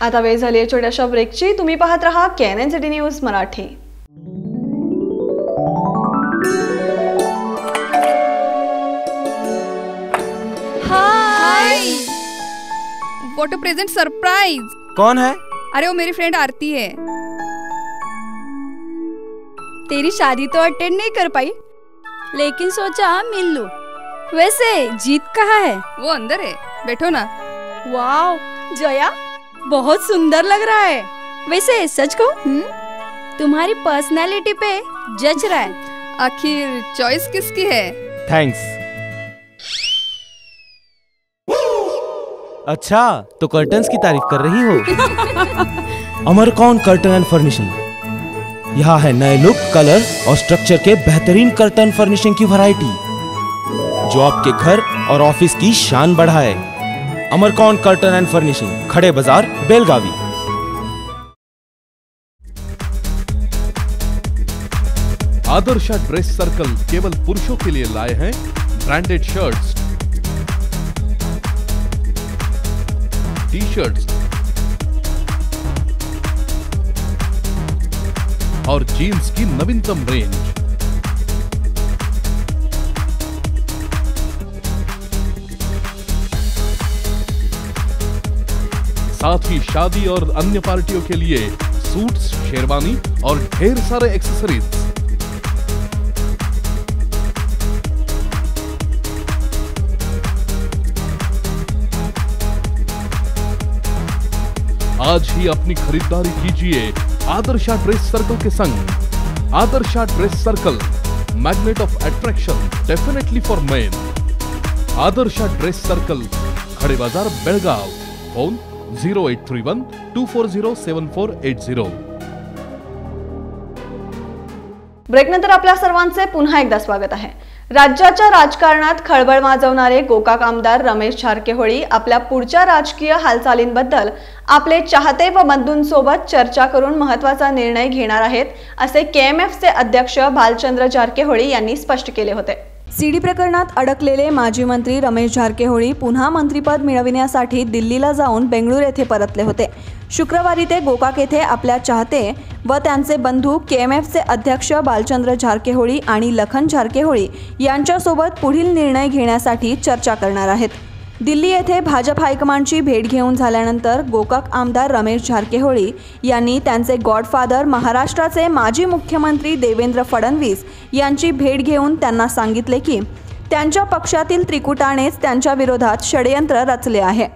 आता वेळ झाली आहे छोट्याशा ब्रेकची तुम्ही पाहत रहा K N city news Marathi. Hi what a pleasant surprise कौन है? अरे वो मेरी फ्रेंड आरती है। तेरी शादी तो अटेंड नहीं कर पाई। लेकिन सोचा मिल लूँ। वैसे जीत कहाँ है? वो अंदर है। बैठो ना। वाओ जया बहुत सुंदर लग रहा है। वैसे सच कहूँ तुम्हारी पर्सनालिटी पे जज रहा है। आखिर चॉइस किसकी है? थैंक्स अच्छा तो कर्टन्स की तारीफ़ कर रही हो? अमरकौन कर्टन एंड फर्निशिंग यहाँ है नए लुक कलर और स्ट्रक्चर के बेहतरीन कर्टन फर्निशिंग की वैरायटी जो आपके घर और ऑफ़िस की शान बढ़ाए। अमरकॉन कर्टन एंड फर्निशिंग खड़े बाज़ार, बेलगावी। आदर्श ड्रेस सर्कल केवल पुरुषों के लिए लाए हैं ब्रांडेड शर्ट्स टी शर्ट्स और जीन्स की नवीनतम रेंज साथ ही शादी और अन्य पार्टियों के लिए सूट्स, शेरवानी और ढेर सारे एक्सेसरीज आज ही अपनी खरीदारी कीजिए आदर्शा ड्रेस सर्कल के संग। Adarsha dress circle magnet of attraction definitely for men Adarsha dress circle, Khade Bazaar Belgaum phone zero eight three one two four zero seven four eight zero ब्रेकनंतर आपल्या सर्वांचे पुन्हा एकदा स्वागत आहे. राज्याच्या राजकारणात खळबळ माजवणारे गोकाक आमदार रमेश झारकेहोळी आपल्या पुढच्या राजकीय हालचालींबद्दल आपले चाहते व बंधूंसोबत चर्चा करून महत्त्वाचा निर्णय घेणार आहेत असे के एम एफचे अध्यक्ष भालचंद्र झारकेहोळी यांनी स्पष्ट केले होते. सीडी प्रकरणात अडकलेले माजी मंत्री रमेश झारकेहोळी पुन्हा मंत्रीपद मिळविण्यासाठी दिल्लीला जाऊन बेंगळूर येथे परतले होते. शुक्रवारी ते गोकाक येथे आपल्या चाहते व त्यांचे बंधू के एम एफचे अध्यक्ष बालचंद्र झारकेहोळी आणि लखन झारकेहोळी यांच्यासोबत पुढील निर्णय घेण्यासाठी चर्चा करणार आहेत. दिल्ली येथे भाजप हायकमांडची भेट घेऊन झाल्यानंतर गोकाक आमदार रमेश झारकेहोळी यांनी त्यांचे गॉडफादर महाराष्ट्राचे माजी मुख्यमंत्री देवेंद्र फडणवीस यांची भेट घेऊन त्यांना सांगितले की त्यांच्या पक्षातील त्रिकुटानेच त्यांच्या विरोधात षडयंत्र रचले आहे.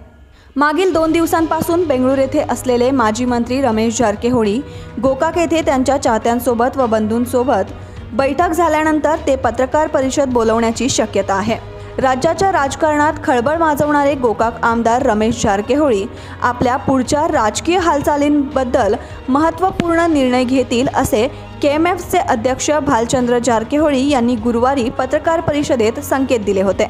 मागील दोन दिवसांपासून बेंगळूर येथे असलेले माजी मंत्री रमेश जारकेहोळी गोकाक येथे त्यांच्या चाहत्यांसोबत व बंधूंसोबत बैठक झाल्यानंतर ते पत्रकार परिषद बोलवण्याची शक्यता आहे. राज्याच्या राजकारणात खळबळ माजवणारे गोकाक आमदार रमेश जारकेहोळी आपल्या पुढच्या राजकीय हालचालींबद्दल महत्त्वपूर्ण निर्णय घेतील असे के एम एफचे अध्यक्ष भालचंद्र जारकेहोळी यांनी गुरुवारी पत्रकार परिषदेत संकेत दिले होते.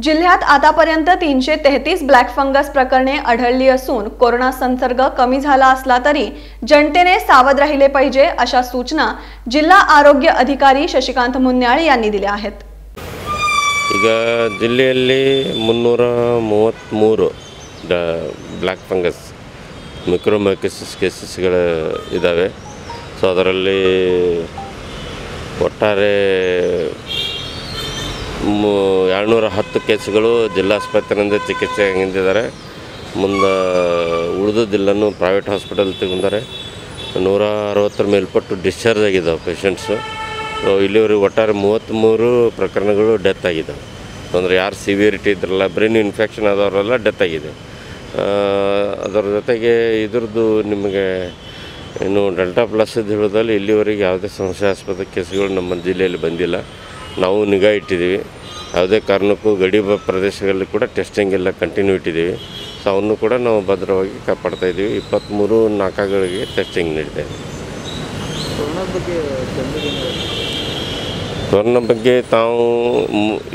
जिल्ह्यात आतापर्यंत तीनशे तेहतीस ब्लॅक फंगस प्रकरणे आढळली असून कोरोना संसर्ग कमी झाला असला तरी जनतेने सावध राहिले पाहिजे अशा सूचना जिल्हा आरोग्य अधिकारी शशिकांत मुन्याळ यांनी दिल्या आहेत ಈಗ ಜಿಲ್ಲೆಯಲ್ಲಿ ಮುನ್ನೂರ ಮೂವತ್ತ್ಮೂರು ಡ ಬ್ಲ್ಯಾಕ್ ಫಂಗಸ್ ಮಿಕ್ರೋಮೈಕೋಸಿಸ್ ಕೇಸಸ್ಗಳು ಇದ್ದಾವೆ ಸೊ ಅದರಲ್ಲಿ ಒಟ್ಟಾರೆ ಏಳ್ನೂರ ಹತ್ತು ಕೇಸ್ಗಳು ಜಿಲ್ಲಾಸ್ಪತ್ರೆಯಿಂದ ಚಿಕಿತ್ಸೆ ಹೊಂದಿದ್ದಾರೆ. ಮುಂದೆ ಉಳಿದದ್ದೆಲ್ಲನೂ ಪ್ರೈವೇಟ್ ಹಾಸ್ಪಿಟಲ್ ತಗೊಂಡಾರೆ. ನೂರ ಅರವತ್ತರ ಮೇಲ್ಪಟ್ಟು ಡಿಸ್ಚಾರ್ಜ್ ಆಗಿದ್ದಾವೆ ಪೇಷಂಟ್ಸು ಇಲ್ಲಿವರೆಗೆ ಒಟ್ಟಾರೆ ಮೂವತ್ತ್ಮೂರು ಪ್ರಕರಣಗಳು ಡೆತ್ ಆಗಿದ್ದಾವೆ. ಅಂದರೆ ಯಾರು ಸಿವಿಯರಿಟಿ ಇದ್ರಲ್ಲ ಬ್ರೈನ್ ಇನ್ಫೆಕ್ಷನ್ ಆದವರೆಲ್ಲ ಡೆತ್ ಆಗಿದೆ. ಅದರ ಜೊತೆಗೆ ಇದ್ರದ್ದು ನಿಮಗೆ ಇನ್ನು ಡೆಲ್ಟಾ ಪ್ಲಸ್ ಹೇಳೋದಲ್ಲಿ ಇಲ್ಲಿವರೆಗೆ ಯಾವುದೇ ಸಂಶಯಾಸ್ಪದ ಕೇಸ್ಗಳು ನಮ್ಮ ಜಿಲ್ಲೆಯಲ್ಲಿ ಬಂದಿಲ್ಲ. ನಾವು ನಿಗಾ ಇಟ್ಟಿದ್ದೀವಿ. ಯಾವುದೇ ಕಾರಣಕ್ಕೂ ಗಡಿ ಪ್ರದೇಶಗಳಲ್ಲಿ ಕೂಡ ಟೆಸ್ಟಿಂಗ್ ಎಲ್ಲ ಕಂಟಿನ್ಯೂ ಇಟ್ಟಿದ್ದೀವಿ. ಸೊ ಅವನ್ನು ಕೂಡ ನಾವು ಭದ್ರವಾಗಿ ಕಾಪಾಡ್ತಾ ಇದ್ದೀವಿ. ಇಪ್ಪತ್ತ್ಮೂರು ನಾಲ್ಕಾಗಳಿಗೆ ಟೆಸ್ಟಿಂಗ್ ನೀಡಿದ್ದೇವೆ ಕೊರೋನಾ ಬಗ್ಗೆ ತಾವು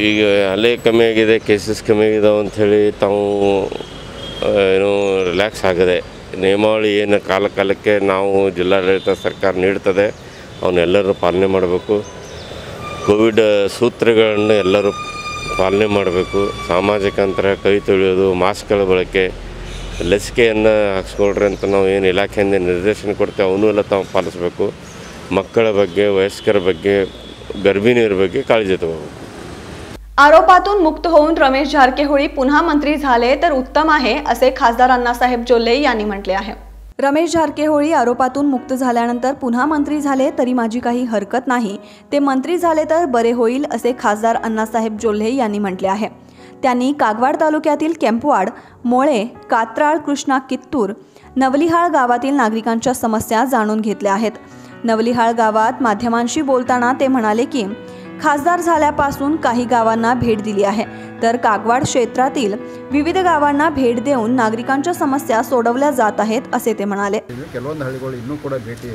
ಈಗ ಅಲೆ ಕಮ್ಮಿ ಆಗಿದೆ ಕೇಸಸ್ ಕಮ್ಮಿ ಆಗಿದಾವೆ ಅಂಥೇಳಿ ತಾವು ಏನು ರಿಲ್ಯಾಕ್ಸ್ ಆಗದೆ ನಿಯಮಾವಳಿ ಏನು ಕಾಲ ಕಾಲಕ್ಕೆ ನಾವು ಜಿಲ್ಲಾಡಳಿತ ಸರ್ಕಾರ ನೀಡ್ತದೆ ಅವನ್ನೆಲ್ಲರೂ ಪಾಲನೆ ಮಾಡಬೇಕು. ಕೋವಿಡ್ ಸೂತ್ರಗಳನ್ನು ಎಲ್ಲರೂ ಪಾಲನೆ ಮಾಡಬೇಕು ಸಾಮಾಜಿಕ ಅಂತರ ಕೈ ತೊಳೆಯೋದು ಮಾಸ್ಕ್ಗಳ ಬಳಕೆ ಲಸಿಕೆಯನ್ನು ಹಾಕ್ಸ್ಕೊಳ್ರಿ ಅಂತ ನಾವು ಏನು ಇಲಾಖೆಯಿಂದ ನಿರ್ದೇಶನ ಕೊಡ್ತೇವೆ ಅವನ್ನೂ ಎಲ್ಲ ತಾವು ಪಾಲಿಸಬೇಕು ಮಕ್ಕಳ ಬಗ್ಗೆ ವಯಸ್ಕರ ಬಗ್ಗೆ ಗರ್ಭಿಣಿಯರ ಬಗ್ಗೆ ಕಾಳಜಿ ತಗೋಬೇಕು आरोपातून मुक्त होऊन रमेश झारकेहोळी पुन्हा मंत्री झाले तर उत्तम आहे असे खासदार अण्णासाहेब जोल्ले यांनी म्हटले आहे रमेश झारकेहोळी आरोपातून मुक्त झाल्यानंतर पुन्हा मंत्री झाले तरी माझी काही हरकत नाही. ते मंत्री झाले तर बरे होईल असे खासदार अण्णासाहेब जोल्हे यांनी म्हटले आहे. त्यांनी कागवाड तालुक्यातील केम्पवाड मोळे कात्राळ कृष्णा कित्तूर नवलिहाळ गावातील नागरिकांच्या समस्या जाणून घेतल्या आहेत. नवलिहाळ गावात माध्यमांशी बोलताना ते म्हणाले की खासदार झाल्यापासून काही गावांना भेट दिली आहे. तर कागवाड क्षेत्रातील विविध गावांना भेट देऊन नागरिकांच्या समस्या सोडवल्या जात आहेत असे ते म्हणाले ಇನ್ನು ಕೆಲವೊಂದು ಹಳ್ಳಿಗಳು ಇನ್ನೂ ಕೂಡ ಭೇಟಿ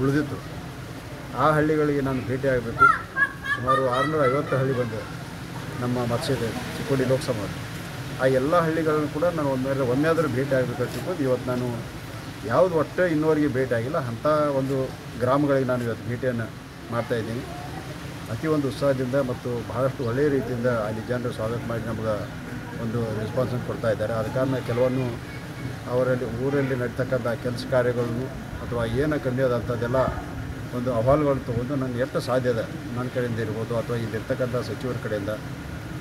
ಉಳಿದಿತ್ತು ಆ ಹಳ್ಳಿಗಳಿಗೆ ನಾನು ಭೇಟಿ ಆಗಬೇಕು ಸುಮಾರು ಆರುನೂರ ಐವತ್ತು ಹಳ್ಳಿ ಬಂದೆ ನಮ್ಮ ಮತ್ಸ್ಯದ ಚಿಕ್ಕೋಡಿ ಲೋಕಸಭಾ ಆ ಎಲ್ಲ ಹಳ್ಳಿಗಳನ್ನು ಕೂಡ ನಾನು ಒಮ್ಮೆ ಒಮ್ಮೆಯಾದರೂ ಭೇಟಿ ಆಗಬೇಕು ತಿಳ್ಕೊಂಡು ಇವತ್ತು ನಾನು ಯಾವುದು ಒಟ್ಟೆ ಇನ್ನೂವರೆಗೆ ಭೇಟಿ ಆಗಿಲ್ಲ ಅಂಥ ಒಂದು ಗ್ರಾಮಗಳಿಗೆ ನಾನು ಇವತ್ತು ಭೇಟಿಯನ್ನು ಮಾಡ್ತಾಯಿದ್ದೀನಿ ಅತಿ ಒಂದು ಉತ್ಸಾಹದಿಂದ ಮತ್ತು ಬಹಳಷ್ಟು ಒಳ್ಳೆಯ ರೀತಿಯಿಂದ ಅಲ್ಲಿ ಜನರು ಸ್ವಾಗತ ಮಾಡಿ ನಮ್ಗೆ ಒಂದು ರೆಸ್ಪಾನ್ಸನ್ನು ಕೊಡ್ತಾ ಇದ್ದಾರೆ. ಆದ ಕಾರಣ ಕೆಲವನ್ನು ಅವರಲ್ಲಿ, ಊರಲ್ಲಿ ನಡೀತಕ್ಕಂಥ ಕೆಲಸ ಕಾರ್ಯಗಳನ್ನು ಅಥವಾ ಏನು ಕಮ್ಮಿ ಒಂದು ಅಹವಾಲುಗಳನ್ನು ತೊಗೊಂಡು ನನಗೆ ಎಷ್ಟು ಸಾಧ್ಯ ಇದೆ ನನ್ನ ಕಡೆಯಿಂದ ಇರ್ಬೋದು ಅಥವಾ ಇಲ್ಲಿರ್ತಕ್ಕಂಥ ಸಚಿವರ ಕಡೆಯಿಂದ,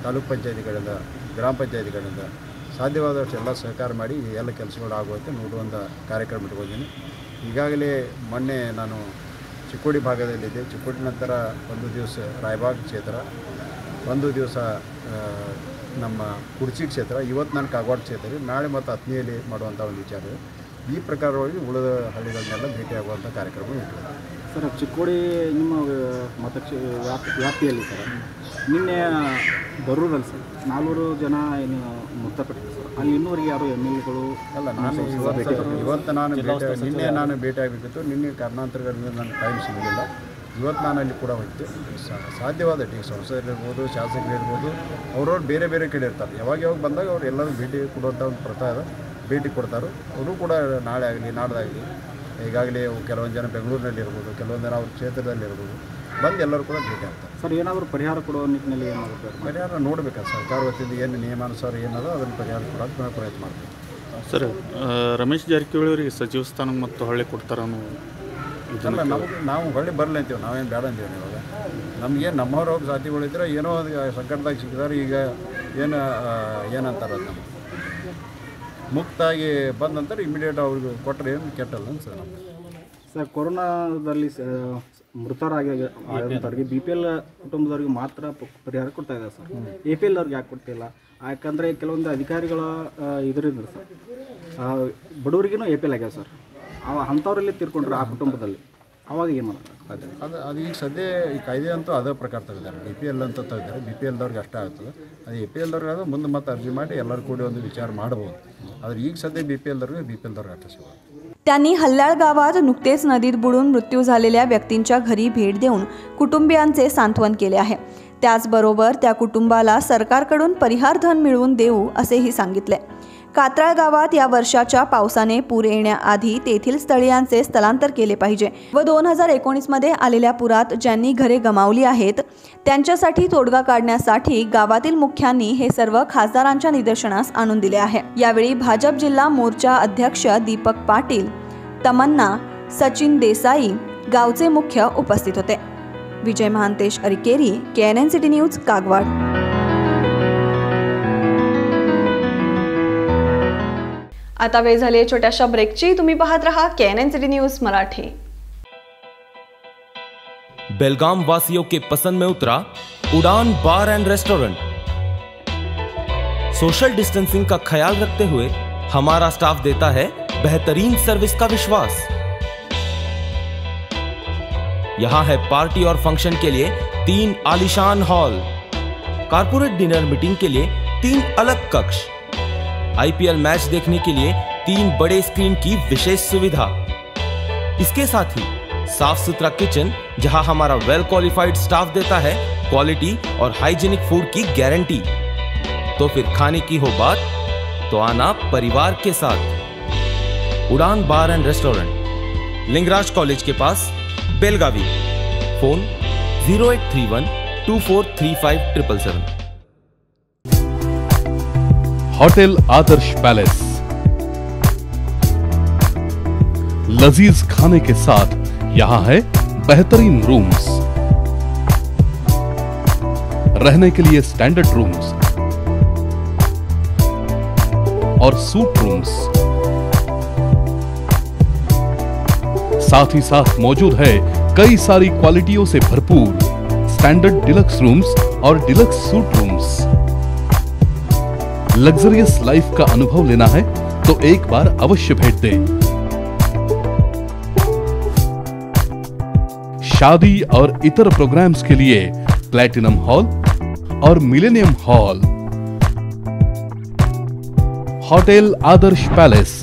ತಾಲೂಕು ಪಂಚಾಯತಿ ಕಡೆಯಿಂದ, ಗ್ರಾಮ ಪಂಚಾಯತಿ ಕಡೆಯಿಂದ ಸಾಧ್ಯವಾದಷ್ಟು ಎಲ್ಲ ಸಹಕಾರ ಮಾಡಿ ಎಲ್ಲ ಕೆಲಸಗಳು ಆಗುವಂತೆ ನೋಡುವಂಥ ಕಾರ್ಯಕ್ರಮ ಇಟ್ಕೊಂಡಿದ್ದೀನಿ. ಈಗಾಗಲೇ ಮೊನ್ನೆ ನಾನು ಚಿಕ್ಕೋಡಿ ಭಾಗದಲ್ಲಿದೆ ಚಿಕ್ಕೋಡಿ ನಂತರ ಒಂದು ದಿವಸ ರಾಯಬಾಗ್ ಕ್ಷೇತ್ರ, ಒಂದು ದಿವಸ ನಮ್ಮ ಕುರ್ಚಿ ಕ್ಷೇತ್ರ, ಇವತ್ತು ನಾನು ಕಾಗವಾಡ ಕ್ಷೇತ್ರ ನಾಳೆ ಮತ್ತು ಅತ್ನಿಯಲ್ಲಿ ಮಾಡುವಂಥ ಒಂದು ವಿಚಾರ ಇದೆ. ಈ ಪ್ರಕಾರವಾಗಿ ಉಳಿದ ಹಳ್ಳಿಗಳನ್ನೆಲ್ಲ ಭೇಟಿಯಾಗುವಂಥ ಕಾರ್ಯಕ್ರಮ ಇಟ್ಟಿದೆ ಸರ್, ಚಿಕ್ಕೋಡಿ ನಿಮ್ಮ ಮತಕ್ಷೇ ವ್ಯಾಪ್ ವ್ಯಾಪ್ತಿಯಲ್ಲಿ ಸರ್ ನಿನ್ನೆ ಬರೂರಲ್ಲಿ ಸರ್, ನಾಲ್ವರು ಜನ ಏನು ಮೃತಪಟ್ಟಿದ್ದಾರೆ. ಅಲ್ಲಿ ಇನ್ನೂವರೆಗೆ ಯಾರು ಎಂ ಎಲ್ ಎಗಳು? ಅಲ್ಲ ನಾನು ಇವತ್ತು ಇವತ್ತು ನಾನು ಭೇಟಿ ನಿನ್ನೆ ನಾನು ಭೇಟಿಯಾಗಬೇಕಿತ್ತು ನಿನ್ನೆ ಕಾರಣಾಂತರಗಳಿಂದ ನನಗೆ ಟೈಮ್ ಸಿಗಲಿಲ್ಲ. ಇವತ್ತು ನಾನು ಅಲ್ಲಿ ಕೂಡ ಹೋಯ್ತು ಸಾಧ್ಯವಾದ ಟೀ ಸಂಸದರಿರ್ಬೋದು ಶಾಸಕರಿರ್ಬೋದು ಅವ್ರವ್ರು ಬೇರೆ ಬೇರೆ ಕಡೆ ಇರ್ತಾರೆ. ಯಾವಾಗ ಯಾವಾಗ ಬಂದಾಗ ಅವ್ರು ಎಲ್ಲರೂ ಭೇಟಿ ಕೊಡುವಂಥ ಒಂದು ಪ್ರಥಾಯ ಭೇಟಿ ಕೊಡ್ತಾರೆ. ಅವರು ಕೂಡ ನಾಳೆ ಆಗಲಿ ನಾಡ್ದಾಗಲಿ ಈಗಾಗಲೇ ಕೆಲವೊಂದು ಜನ ಬೆಂಗಳೂರಿನಲ್ಲಿರ್ಬೋದು ಕೆಲವೊಂದು ಜನ ಅವ್ರ ಕ್ಷೇತ್ರದಲ್ಲಿ ಇರ್ಬೋದು ಬಂದು ಎಲ್ಲರೂ ಕೂಡ ಭೇಟಿ ಆಗ್ತಾರೆ. ಸರ್ ಏನಾದರೂ ಪರಿಹಾರ ಕೊಡೋ ನಿಟ್ಟಿನಲ್ಲಿ ಏನಾಗುತ್ತೆ ಪರಿಹಾರ ನೋಡಬೇಕು ಸರ್ಕಾರ ವತಿಯಿಂದ ಏನು ನಿಯಮಾನುಸಾರ ಏನದೋ ಅದನ್ನು ಪರಿಹಾರ ಕೊಡೋದು ನಾವು ಪ್ರಯತ್ನ ಮಾಡ್ತೀವಿ. ಸರ್ ರಮೇಶ್ ಜಾರಕಿಹೊಳಿ ಅವರಿಗೆ ಸಚಿವ ಸ್ಥಾನ ಮತ್ತು ಹಳ್ಳಿ ಕೊಡ್ತಾರ ಅನ್ನೋ ನಾವು ನಮಗೆ ನಾವು ಹಳ್ಳಿ ಬರಲಿ ಅಂತೀವಿ ನಾವೇನು ಬೇಡ ಅಂತೀವಿ ಇವಾಗ. ನಮಗೆ ನಮ್ಮವ್ರು ಹೋಗಿ ಸಾಧ್ಯಗಳಿದ್ರೆ ಏನೋ ಸಂಕಟದಾಗ ಸಿಕ್ಕಿದಾರೆ ಈಗ ಏನು ಏನಂತಾರೆ ನಮ್ಮ ನಮ್ಗೆ? ಮುಕ್ತಾಗಿ ಬಂದಂತಾರೆ ನಂತರ ಇಮಿಡಿಯೇಟ್ ಅವ್ರಿಗೆ ಕೊಟ್ಟರೆ ಏನು ಕೆಟ್ಟಲ್ಲ ಸರ್ ನಮ್ಗೆ. ಸರ್ ಕೊರೋನಾದಲ್ಲಿ ಮೃತರಾಗಿ ಬಿ ಪಿ ಎಲ್ ಕುಟುಂಬದವ್ರಿಗೆ ಮಾತ್ರ ಪರಿಹಾರ ಕೊಡ್ತಾ ಇದ್ದಾರೆ ಸರ್. ಎ ಪಿ ಎಲ್ ಅವ್ರಿಗೆ ಯಾಕೆ ಕೊಡ್ತಿಲ್ಲ ಯಾಕಂದರೆ ಕೆಲವೊಂದು ಅಧಿಕಾರಿಗಳ ಇದರಿಂದ ಸರ್. ಬಡವರಿಗೂ ಎ ಪಿ ಎಲ್ ಆಗ್ಯಾವ ಸರ್. ಅವ ಅಂಥವ್ರಲ್ಲಿ ತೀರ್ಕೊಂಡ್ರೆ ಆ ಕುಟುಂಬದಲ್ಲಿ. ಅವಾಗ ಏನು ಮಾಡೋದು? ಅದೇ ಅದು ಅದು ಈಗ ಸದ್ಯ ಈ ಕಾಯ್ದೆ ಅಂತೂ ಅದೇ ಪ್ರಕಾರ ತೆಗೆದಾರೆ ಬಿ ಪಿ ಎಲ್ ಅಂತ ತೆಗೆದಾರೆ ಬಿ ಪಿ ಎಲ್ದವ್ರಿಗೆ ಅಷ್ಟೇ ಆಗ್ತದೆ ಅದು ಎ ಪಿ ಎಲ್ದವ್ರಿಗೆ ಮುಂದೆ ಮತ್ತೆ ಅರ್ಜಿ ಮಾಡಿ ಎಲ್ಲರೂ ಕೂಡಿ ಒಂದು ವಿಚಾರ ಮಾಡ್ಬೋದು ಆದರೆ ಈಗ ಸದ್ಯ ಬಿ ಪಿ ಎಲ್ದವ್ರಿಗೆ ಬಿ ಪಿ ಎಲ್ದವ್ರಿಗೆ ಅಷ್ಟೇ ಸಿಗೋದು त्यांनी हल्ल्याळ गावात नुकतेच नदीत बुडून मृत्यू झालेल्या व्यक्तींच्या घरी भेट देऊन कुटुंबियांचे सांत्वन केले आहे त्याचबरोबर त्या कुटुंबाला सरकारकडून परिहार धन मिळवून देऊ असेही सांगितले कात्राळ गावात या वर्षाच्या पावसाने पूर येण्याआधी तेथील स्थळीयांचे स्थलांतर केले पाहिजे व दोन हजार एकोणीसमध्ये आलेल्या पुरात ज्यांनी घरे गमावली आहेत त्यांच्यासाठी तोडगा काढण्यासाठी गावातील मुख्यांनी हे सर्व खासदारांच्या निदर्शनास आणून दिले आहे. यावेळी भाजप जिल्हा मोर्चा अध्यक्ष दीपक पाटील तमन्ना सचिन देसाई गावचे मुख्य उपस्थित होते. Vijay Mahantesh Arikeri K N N city news Kagwad. आता वेळ झाली आहे छोट्याशा ब्रेकची तुम्ही पाहत रहा K N N city news Marathi. Belgaum वासियों के पसंद में उतरा Udaan, bar and restaurant. Social distancing का ख्याल रखते हुए हमारा स्टाफ देता है बेहतरीन सर्विस का विश्वास। यहाँ है पार्टी और फ़ंक्शन के लिए तीन आलिशान हॉल। कारपोरेट डिनर मीटिंग के लिए तीन अलग कक्ष। आईपीएल मैच देखने के लिए तीन बड़े स्क्रीन की विशेष सुविधा। इसके साथ ही साफ़ सुथरा किचन, जहाँ हमारा वेल क्वालिफाइड स्टाफ देता है क्वालिटी और हाइजीनिक फ़ूड की गारंटी तो फिर खाने की हो बात तो आना परिवार के साथ। Udaan bar and restaurant, Lingaraj college K pass, Belagavi. Phone zero eight three one two four three five triple seven. Hotel Adarsh palace लजीज खाने के साथ यहाँ है बेहतरीन रूम्स रहने के लिए स्टैंडर्ड रूम्स और सूट रूम्स साथ ही साथ मौजूद है कई सारी क्वालिटियों से भरपूर स्टैंडर्ड डिलक्स रूम्स और deluxe suite rooms luxurious life का अनुभव लेना है तो एक बार अवश्य भेंट दें। शादी और इतर प्रोग्राम्स के लिए प्लैटिनम हॉल और millennium hall hotel Adarsh palace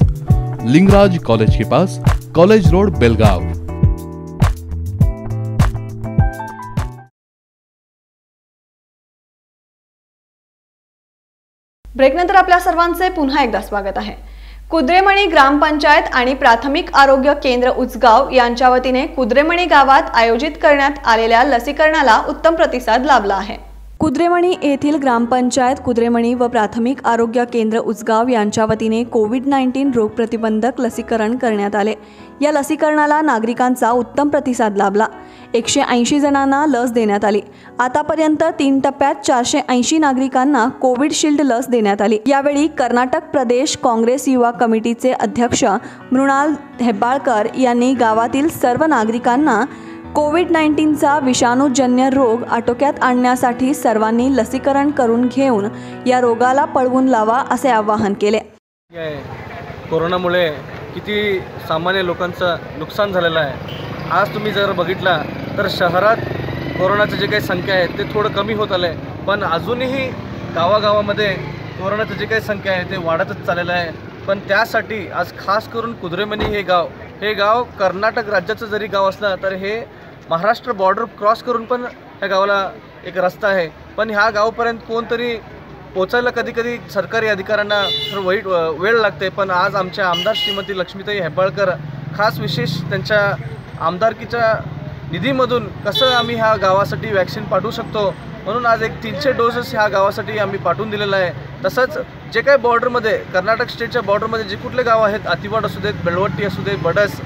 Lingaraj college के पास कॉलेज रोड बेलगांव ब्रेकनंतर आपल्या सर्वांचे पुन्हा एकदा स्वागत आहे. कुद्रेमणी ग्रामपंचायत आणि प्राथमिक आरोग्य केंद्र उचगाव यांच्या वतीने कुद्रेमणी गावात आयोजित करण्यात आलेल्या लसीकरणाला उत्तम प्रतिसाद लाभला आहे. कुद्रेमणी येथील ग्रामपंचायत कुद्रेमणी व प्राथमिक आरोग्य केंद्र उचगाव यांच्या वतीने कोविड नाईन्टीन रोगप्रतिबंधक लसीकरण करण्यात आले. या लसीकरणाला नागरिकांचा उत्तम प्रतिसाद लाभला. एकशे ऐंशी जणांना लस देण्यात आली. आतापर्यंत तीन टप्प्यात चारशे ऐंशी नागरिकांना कोविडशिल्ड लस देण्यात आली. यावेळी कर्नाटक प्रदेश काँग्रेस युवा कमिटीचे अध्यक्ष मृणाल हेब्बाळकर यांनी गावातील सर्व नागरिकांना कोविड नाईन्टीनचा विषाणूजन्य रोग आटोक्यात आणण्यासाठी सर्वांनी लसीकरण करून घेऊन या रोगाला पळवून लावा असे आवाहन केले. आहे कोरोनामुळे किती सामान्य लोकांचं नुकसान झालेलं आहे. आज तुम्ही जर बघितला तर शहरात कोरोनाचं जे काही संख्या आहे ते थोडं कमी होत आलं आहे पण अजूनही गावागावामध्ये कोरोनाचं जे काही संख्या आहे ते वाढतच चाललेलं आहे. पण त्यासाठी आज खास करून कुद्रेमणी हे गाव हे गाव कर्नाटक राज्याचं जरी गाव असलं तर हे महाराष्ट्र बॉर्डर क्रॉस करून पण ह्या गावाला एक रस्ता आहे. पण ह्या गावापर्यंत कोणतरी पोचायला कधी कधी सरकारी अधिकाऱ्यांना वाईट वेळ लागते. पण आज आमच्या आमदार श्रीमती लक्ष्मीताई हेबाळकर खास विशेष त्यांच्या आमदारकीच्या निधीमधून कसं आम्ही ह्या गावासाठी वॅक्सिन पाठवू शकतो? म्हणून आज एक तीनशे डोसेस ह्या गावासाठी आम्ही पाठवून दिलेला आहे. तसंच जे काही बॉर्डरमध्ये कर्नाटक स्टेटच्या बॉर्डरमध्ये जे कुठले गाव आहेत अतिवाड असू देत बेळवट्टी असू दे बडस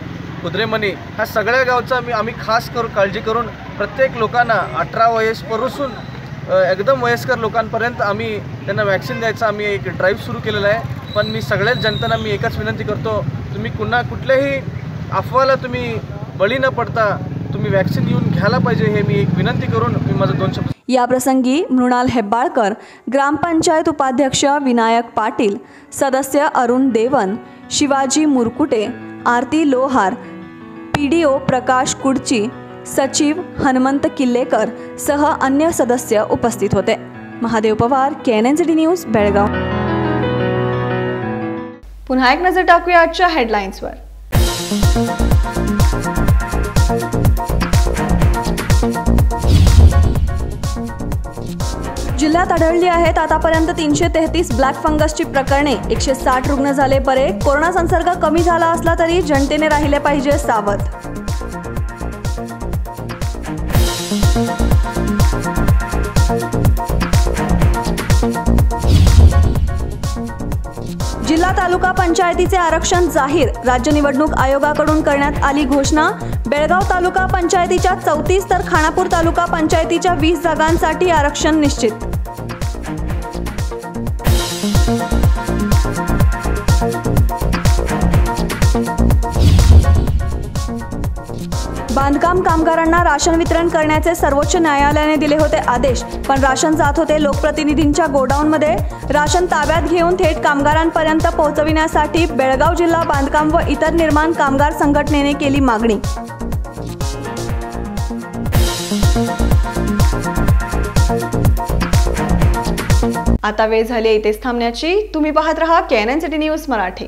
कुद्रेमणी ह्या सगळ्या गावचा आम्ही आम्ही खास करू काळजी करून प्रत्येक लोकांना अठरा वयसपासून एकदम वयस्कर लोकांपर्यंत आम्ही त्यांना वॅक्सिन द्यायचा आम्ही एक ड्राईव्ह सुरू केलेला आहे. पण मी सगळ्याच जनतांना मी एकच विनंती करतो तुम्ही कुन्हा कुठल्याही अफवाला तुम्ही बळी न पडता तुम्ही वॅक्सिन येऊन घ्यायला पाहिजे हे मी एक विनंती करून मी माझं दोन शब्द याप्रसंगी मृणाल हेब्बाळकर ग्रामपंचायत उपाध्यक्ष विनायक पाटील सदस्य Arun Devan Shivaji Murkute Aarti Lohar P D O Prakash Kudchi सचिव हनुमंत किल्लेकर सह अन्य सदस्य उपस्थित होते. Mahadev Pawar K N N C D news Belgaum. पुन्हा एक नजर टाकूया आजच्या हेडलाईन्सवर जिल्ह्यात आढळली आहेत आतापर्यंत तीनशे तेहतीस ब्लॅक फंगसची प्रकरणे एकशे साठ रुग्ण झाले बरे कोरोना संसर्ग कमी झाला असला तरी जनतेने राहिले पाहिजे सावध. जिल्हा तालुका पंचायतीचे आरक्षण जाहीर राज्य निवडणूक आयोगाकडून करण्यात आली घोषणा. बेळगाव तालुका पंचायतीच्या चौतीस तर खानापूर तालुका पंचायतीच्या वीस जागांसाठी आरक्षण निश्चित. कामगारांना राशन वितरण करण्याचे सर्वोच्च न्यायालयाने दिले होते आदेश. पण राशन जात होते लोकप्रतिनिधींच्या गोडाऊनमध्ये. राशन ताब्यात घेऊन थेट कामगारांपर्यंत पोहोचविण्यासाठी बेळगाव जिल्हा बांधकाम व इतर निर्माण कामगार संघटनेने केली मागणी. आता वेळ झाली इथेच थांबण्याची. तुम्ही पाहत रहा K N city news Marathi.